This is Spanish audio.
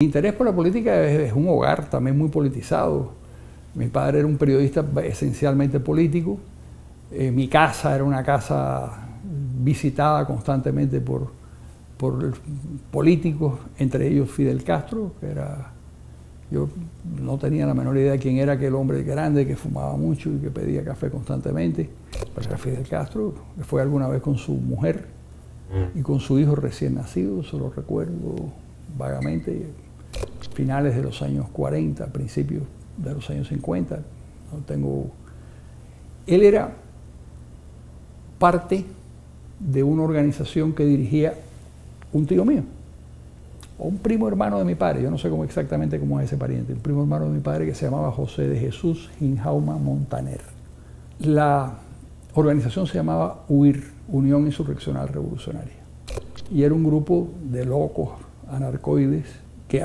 Mi interés por la política es, un hogar también muy politizado. Mi padre era un periodista esencialmente político. Eh, mi casa era una casa visitada constantemente por, por políticos, entre ellos Fidel Castro, que era... Yo no tenía la menor idea de quién era aquel hombre grande que fumaba mucho y que pedía café constantemente. Pero era Fidel Castro, que fue alguna vez con su mujer y con su hijo recién nacido, se lo recuerdo vagamente finales de los años 40, principios de los años 50. No tengo... Él era parte de una organización que dirigía un tío mío, o un primo hermano de mi padre, yo no sé cómo exactamente cómo es ese pariente, un primo hermano de mi padre que se llamaba José de Jesús Ginjauma Montaner. La organización se llamaba UIR, Unión Insurreccional Revolucionaria, y era un grupo de locos anarcoides que